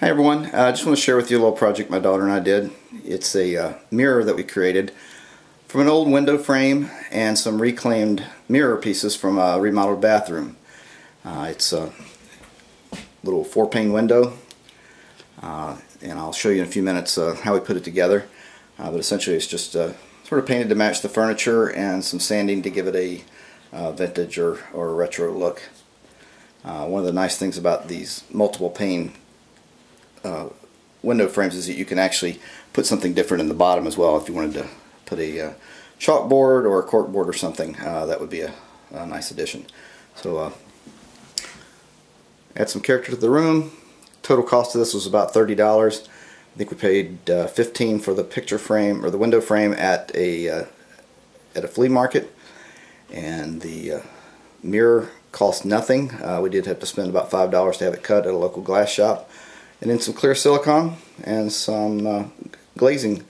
Hi everyone, I uh, just want to share with you a little project my daughter and I did. It's a uh, mirror that we created from an old window frame and some reclaimed mirror pieces from a remodeled bathroom. Uh, it's a little four pane window uh, and I'll show you in a few minutes uh, how we put it together. Uh, but essentially it's just sort of painted to match the furniture and some sanding to give it a vintage or, or retro look. one of the nice things about these multiple pane uh, window frames is that you can actually put something different in the bottom as well. If you wanted to put a uh, chalkboard or a corkboard or something uh, that would be a, a, nice addition. So uh, add some character to the room. Total cost of this was about $30 I think we paid uh, 15 for the picture frame or the window frame at a uh, at a flea market. And the mirror cost nothing. We did have to spend about five dollars to have it cut at a local glass shop and then some clear silicone and some uh, glazing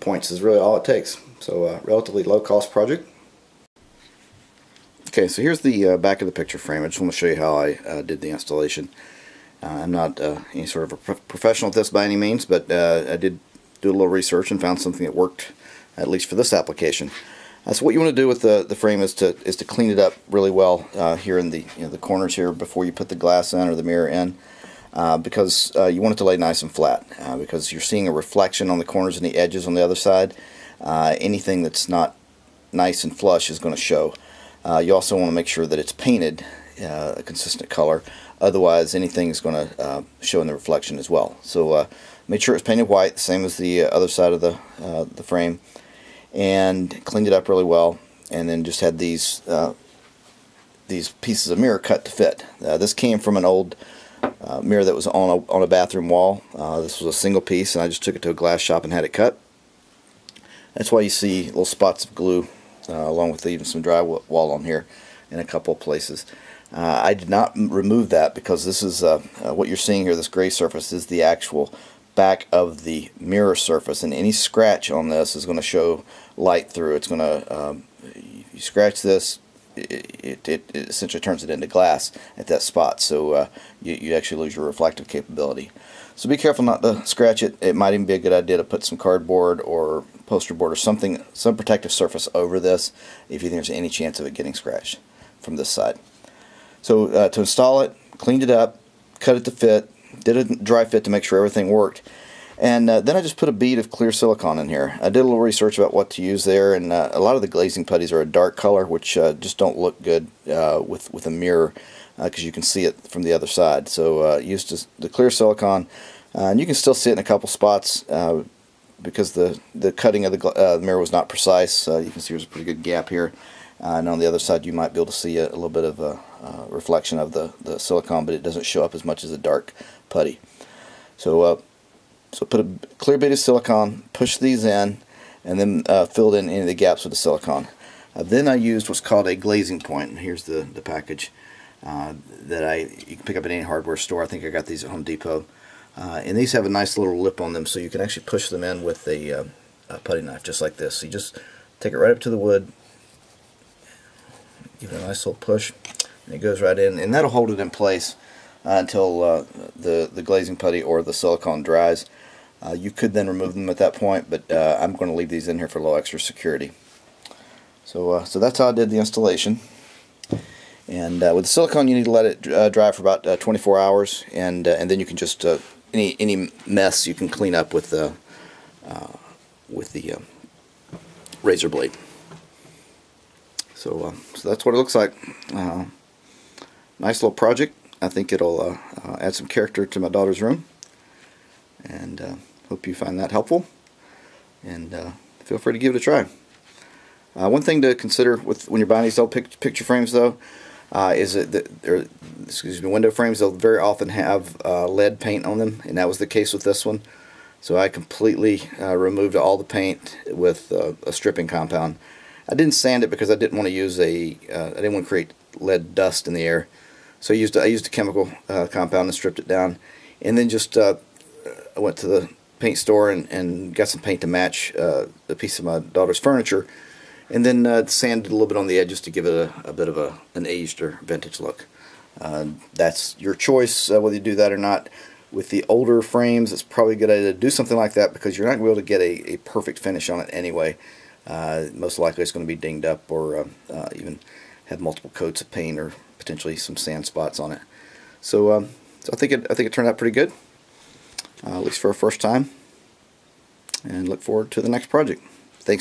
points is really all it takes. So uh, relatively low cost project. Okay, so here's the uh, back of the picture frame. I just want to show you how I uh, did the installation. Uh, I'm not uh, any sort of a pro professional at this by any means, but I did do a little research and found something that worked, at least for this application. so what you want to do with the, the frame is to is to clean it up really well here in the you know, the corners here before you put the glass in or the mirror in uh, because uh, you want it to lay nice and flat uh, because you're seeing a reflection on the corners and the edges on the other side. Uh, anything that's not nice and flush is going to show. Uh, you also want to make sure that it's painted a consistent color otherwise anything is going to show in the reflection as well. So make sure it's painted white same as the other side of the, the frame and cleaned it up really well and then just had these these pieces of mirror cut to fit. this came from an old uh, mirror that was on a, on a bathroom wall. Uh, this was a single piece and I just took it to a glass shop and had it cut. That's why you see little spots of glue uh, along with even some drywall on here in a couple of places. Uh, I did not remove that because this is uh, uh, what you're seeing here, this gray surface is the actual back of the mirror surface and any scratch on this is going to show light through. It's going to, um, you scratch this, it, it, it, essentially turns it into glass at that spot. So uh, you, you actually lose your reflective capability. So be careful not to scratch it. It might even be a good idea to put some cardboard or poster board or something some protective surface over this if you think there's any chance of it getting scratched from this side. So uh, to install it cleaned it up cut it to fit did a dry fit to make sure everything worked and uh, then I just put a bead of clear silicone in here. I did a little research about what to use there, and uh, a lot of the glazing putties are a dark color, which uh, just don't look good uh, with, with a mirror because uh, you can see it from the other side. So uh, used the clear silicone, and you can still see it in a couple spots because the, the cutting of the, the, mirror was not precise. you can see there's a pretty good gap here. and on the other side you might be able to see a, a little bit of a reflection of the, the silicone, but it doesn't show up as much as a dark putty. So so put a clear bead of silicone, push these in, and then uh, filled in any of the gaps with the silicone. Uh, then I used what's called a glazing point. Here's the, the package uh, that I you can pick up at any hardware store. I think I got these at Home Depot. Uh, and these have a nice little lip on them so you can actually push them in with a, uh, a putty knife just like this. So you just take it right up to the wood, give it a nice little push, and it goes right in. And that'll hold it in place uh, until the, the glazing putty or the silicone dries. Uh, you could then remove them at that point, but uh, I'm going to leave these in here for a little extra security. So, uh, so that's how I did the installation. And uh, with the silicone, you need to let it uh, dry for about uh, 24 hours, and and then you can just any any mess you can clean up with the with the razor blade. So, so that's what it looks like. nice little project. I think it'll add some character to my daughter's room. And Hope you find that helpful and uh, feel free to give it a try. Uh, one thing to consider with when you're buying these old pic picture frames though uh, is that the, excuse me window frames they'll very often have uh, lead paint on them and that was the case with this one. So I completely uh, removed all the paint with uh, a stripping compound. I didn't sand it because I didn't want to use a I didn't want to create lead dust in the air. So I used I used a chemical compound and stripped it down and then just I went to the paint store and, and got some paint to match uh, a piece of my daughter's furniture and then uh, sanded a little bit on the edges to give it a, a bit of a, an aged or vintage look. Uh, that's your choice uh, whether you do that or not. with the older frames, it's probably a good idea to do something like that because you're not going to be able to get a, a perfect finish on it anyway. Uh, most likely it's going to be dinged up or uh, even have multiple coats of paint or potentially some sand spots on it. So, um, so I think it I think it turned out pretty good, uh, at least for a first time. And look forward to the next project. Thanks.